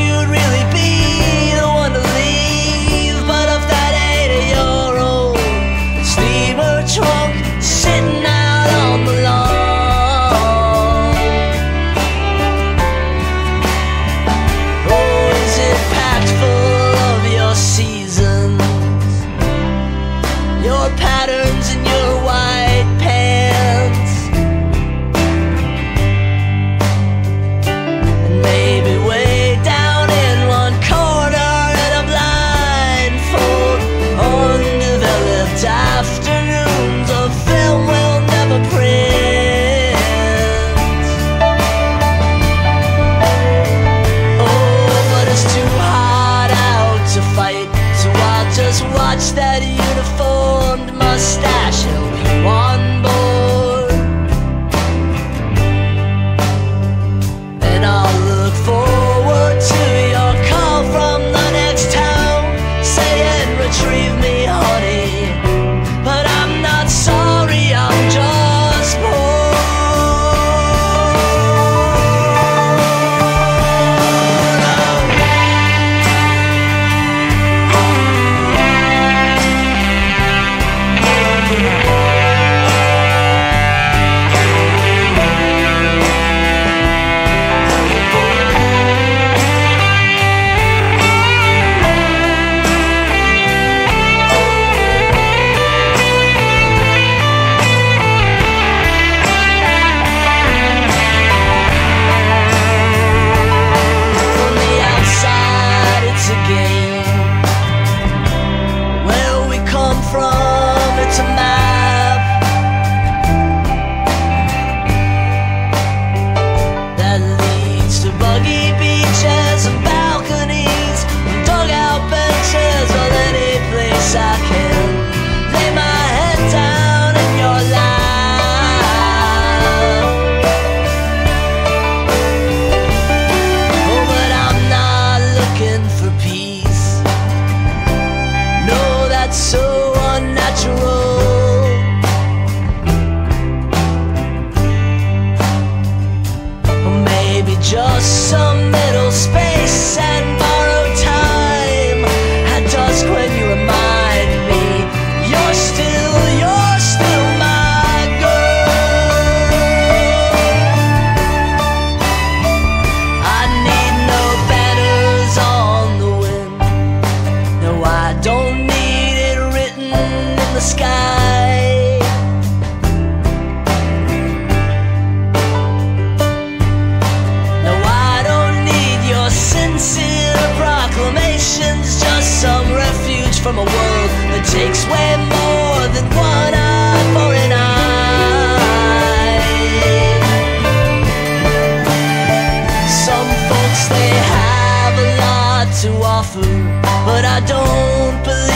should really be the one to leave. But of that 80-year-old steamer trunk Sitting out on the lawn. Oh, is it packed full of your seasons? Your patterns and your white pants. so unnatural. from a world that takes way more than one eye for an eye. Some folks, they have a lot to offer, but I don't believe.